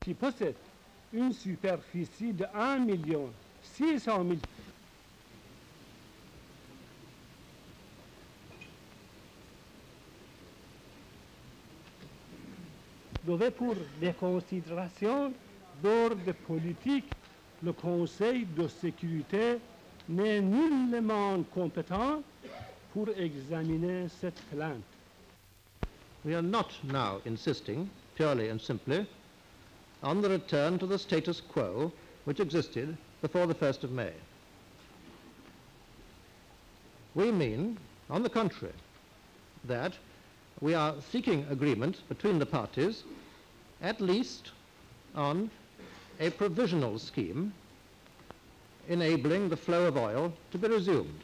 qui possède une superficie de 1 million 600 000 devait pour des considérations d'ordre politique, le Conseil de sécurité n'est nullement compétent pour examiner cette plainte. We are not now insisting, purely and simply, on the return to the status quo which existed before the 1st of May. We mean, on the contrary, that we are seeking agreement between the parties at least on a provisional scheme enabling the flow of oil to be resumed.